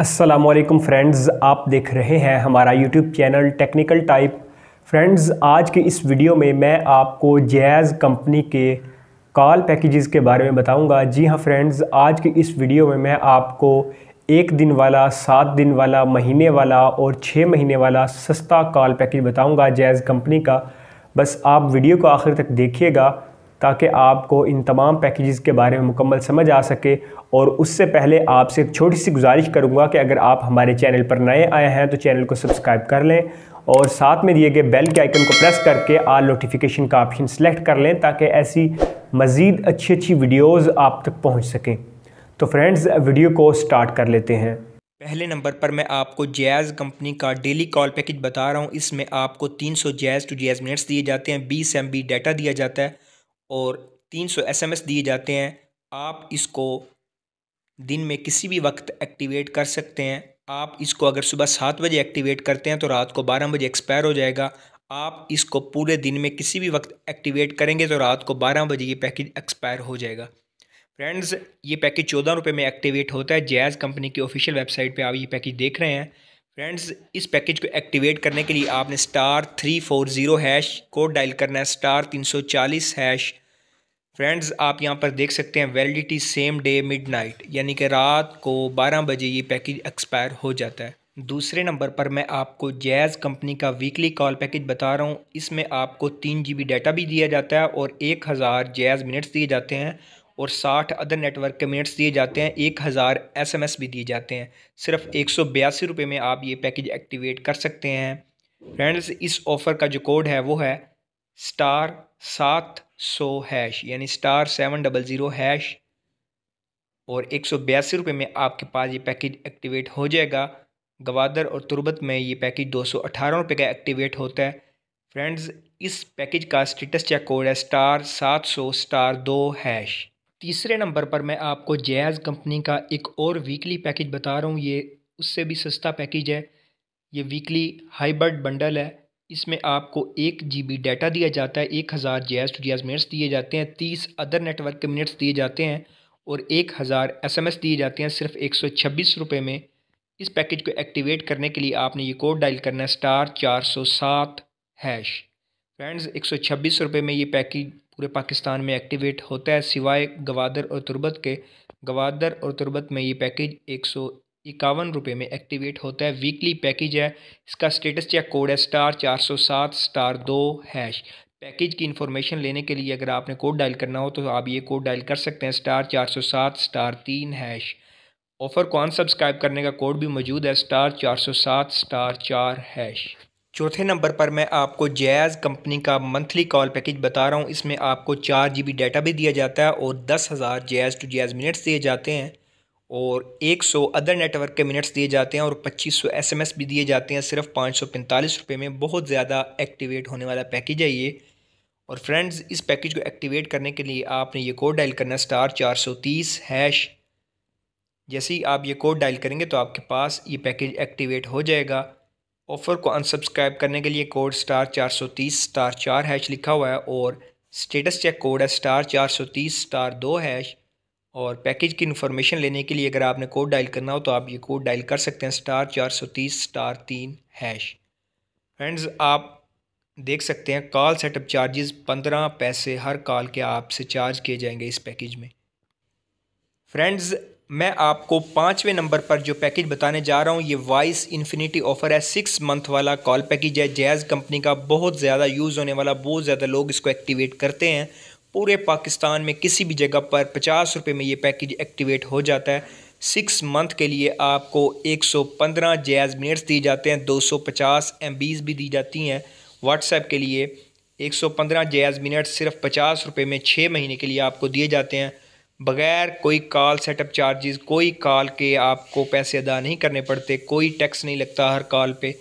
Aslam friends आप देख रहे हैं हमारा YouTube channel technical type friends आज के इस वीडियो में मैं आपको जैज़ कंपनी के कॉल पैकेजेस के बारे में बताऊँगा। जी हाँ फ्रेंड्स आज की इस वीडियो में मैं आपको एक दिन वाला, सात दिन वाला, महीने वाला और छः महीने वाला सस्ता कॉल पैकेज बताऊँगा जैज़ कंपनी का। बस आप वीडियो को आखिर तक देखिएगा। ताकि आपको इन तमाम पैकेजेस के बारे में मुकम्मल समझ आ सके और उससे पहले आपसे एक छोटी सी गुजारिश करूँगा कि अगर आप हमारे चैनल पर नए आए हैं तो चैनल को सब्सक्राइब कर लें और साथ में दिए गए बेल के आइकन को प्रेस करके आल नोटिफिकेशन का ऑप्शन सेलेक्ट कर लें ताकि ऐसी मज़ीद अच्छी अच्छी वीडियोज़ आप तक पहुँच सकें। तो फ्रेंड्स वीडियो को स्टार्ट कर लेते हैं। पहले नंबर पर मैं आपको जैज़ कंपनी का डेली कॉल पैकेज बता रहा हूँ। इसमें आपको 300 जैज़ टू जैज़ मिनट्स दिए जाते हैं 20 एम डाटा दिया जाता है। और 300 एसएमएस दिए जाते हैं। आप इसको दिन में किसी भी वक्त एक्टिवेट कर सकते हैं। आप इसको अगर सुबह सात बजे एक्टिवेट करते हैं तो रात को बारह बजे एक्सपायर हो जाएगा। आप इसको पूरे दिन में किसी भी वक्त एक्टिवेट करेंगे तो रात को बारह बजे ये पैकेज एक्सपायर हो जाएगा। फ्रेंड्स ये पैकेज चौदह रुपये में एक्टिवेट होता है। जैज़ कंपनी की ऑफिशियल वेबसाइट पे आप ये पैकेज देख रहे हैं। फ्रेंड्स इस पैकेज को एक्टिवेट करने के लिए आपने star three four zero hash code dial करना है। स्टार तीन सौ चालीस हैश फ्रेंड्स आप यहाँ पर देख सकते हैं वैलिडिटी सेम डे मिडनाइट यानी कि रात को 12 बजे ये पैकेज एक्सपायर हो जाता है। दूसरे नंबर पर मैं आपको जैज़ कंपनी का वीकली कॉल पैकेज बता रहा हूँ। इसमें आपको तीन जी डाटा भी दिया जाता है और एक हज़ार जैज़ मिनट्स दिए जाते हैं और साठ अदर नेटवर्क के मिनट्स दिए जाते हैं। एक हज़ार एस एम एस भी दिए जाते हैं। सिर्फ़ एक सौ बयासी रुपये में आप ये पैकेज एक्टिवेट कर सकते हैं। फ्रेंड्स इस ऑफ़र का जो कोड है वो है स्टार सात सौ हैश यानी star seven double zero hash और एक सौ बयासी रुपये में आपके पास ये पैकेज एक्टिवेट हो जाएगा। गवादर और तुरबत में ये पैकेज दो सौ अठारह रुपये का एक्टिवेट होता है। फ्रेंड्स इस पैकेज का स्टेटस चेक कोड है स्टार सात सौ स्टार दो हैश तीसरे नंबर पर मैं आपको जैज़ कंपनी का एक और वीकली पैकेज बता रहा हूँ। ये उससे भी सस्ता पैकेज है। ये वीकली हाईबर्ड बंडल है। इसमें आपको एक जी डाटा दिया जाता है, एक हज़ार G S to G S minutes दिए जाते हैं, तीस अदर नेटवर्क के मिनट्स दिए जाते हैं और एक हज़ार एस एम एस दिए जाते हैं सिर्फ़ एक सौ छब्बीस रुपये में। इस पैकेज को एक्टिवेट करने के लिए आपने ये कोड डायल करना है स्टार चार सौ सात हैश फ्रेंड्स एक सौ छब्बीस रुपये में ये पैकेज पूरे पाकिस्तान में एक्टिवेट होता है, सिवाय गवादर और तुरबत के। गवादर और तुरबत में ये पैकेज एक सौ इक्यावन रुपये में एक्टिवेट होता है। वीकली पैकेज है। इसका स्टेटस चेक कोड है स्टार चार सौ सात स्टार दो हैश पैकेज की इन्फॉर्मेशन लेने के लिए अगर आपने कोड डायल करना हो तो आप ये कोड डायल कर सकते हैं। स्टार चार सौ सात स्टार तीन हैश ऑफ़र को अनसब्सक्राइब करने का कोड भी मौजूद है? स्टार चार सौ सात स्टार चार हैश चौथे नंबर पर मैं आपको जैज़ कंपनी का मंथली कॉल पैकेज बता रहा हूँ। इसमें आपको चार जी बी डाटा भी दिया जाता है और दस हज़ार जैज़ टू जैज़ मिनट्स दिए जाते हैं। और 100 अदर नेटवर्क के मिनट्स दिए जाते हैं और 2500 एसएमएस भी दिए जाते हैं, सिर्फ़ पाँच रुपये में। बहुत ज़्यादा एक्टिवेट होने वाला पैकेज है ये। और फ्रेंड्स इस पैकेज को एक्टिवेट करने के लिए आपने ये कोड डायल करना स्टार चार सौ तीस हैश जैसे ही आप ये कोड डायल करेंगे तो आपके पास ये पैकेज एक्टिवेट हो जाएगा। ऑफ़र को अनसब्सक्राइब करने के लिए कोड स्टार चार सौ तीस स्टार चार हैश लिखा हुआ है और स्टेटस चेक कोड है स्टार चार सौ तीस स्टार दो हैश और पैकेज की इन्फॉर्मेशन लेने के लिए अगर आपने कोड डायल करना हो तो आप ये कोड डायल कर सकते हैं स्टार चार सौ तीस स्टार तीन हैश फ्रेंड्स आप देख सकते हैं कॉल सेटअप चार्जेस पंद्रह पैसे हर कॉल के आपसे चार्ज किए जाएँगे इस पैकेज में। फ्रेंड्स मैं आपको पाँचवें नंबर पर जो पैकेज बताने जा रहा हूँ, ये वॉइस इन्फिनिटी ऑफ़र है। सिक्स मंथ वाला कॉल पैकेज है। जैज़ कंपनी का बहुत ज़्यादा यूज़ होने वाला, बहुत ज़्यादा लोग इसको एक्टिवेट करते हैं। पूरे पाकिस्तान में किसी भी जगह पर पचास रुपये में ये पैकेज एक्टिवेट हो जाता है। सिक्स मंथ के लिए आपको 115 जैज़ मिनट्स दिए जाते हैं 250 एमबीज़ भी दी जाती हैं। व्हाट्सएप के लिए 115 जैज़ मिनट्स सिर्फ़ पचास रुपये में छः महीने के लिए आपको दिए जाते हैं। बग़ैर कोई कॉल सेटअप चार्जेस कोई कॉल के आपको पैसे अदा नहीं करने पड़ते, कोई टैक्स नहीं लगता हर कॉल पे।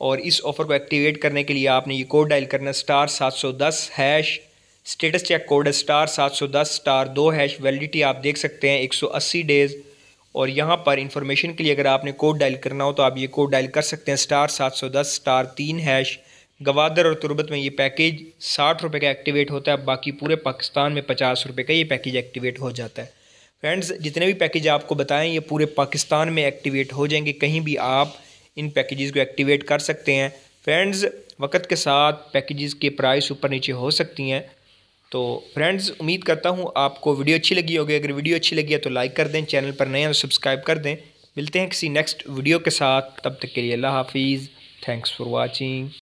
और इस ऑफ़र को एक्टिवेट करने के लिए आपने ये कोड डायल करना स्टार सात सौ दस हैश स्टेटस चेक कोड है, स्टार सात सौ दस, स्टार दो हैश, वैलिडिटी आप देख सकते हैं, एक सौ अस्सी डेज़। और यहाँ पर इंफॉर्मेशन के लिए अगर आपने कोड डायल करना हो तो आप ये कोड डायल कर सकते हैं, स्टार सात सौ दस, स्टार तीन हैश। गवादर और तुरबत में ये पैकेज साठ रुपये का एक्टिवेट होता है बाकी पूरे पाकिस्तान में पचास रुपये का ये पैकेज एक्टिवेट हो जाता है। फ्रेंड्स, जितने भी पैकेज आपको बताएँ, ये पूरे पाकिस्तान में एक्टिवेट हो जाएँगे, कहीं भी आप इन पैकेजेस को एक्टिवेट कर सकते हैं। फ्रेंड्स, वक्त के साथ पैकेजेस के प्राइस ऊपर नीचे हो सकती हैं। तो फ्रेंड्स उम्मीद करता हूँ आपको वीडियो अच्छी लगी होगी। अगर वीडियो अच्छी लगी है तो लाइक कर दें चैनल पर नया तो सब्सक्राइब कर दें। मिलते हैं किसी नेक्स्ट वीडियो के साथ। तब तक के लिए अल्लाह हाफिज़। Thanks for watching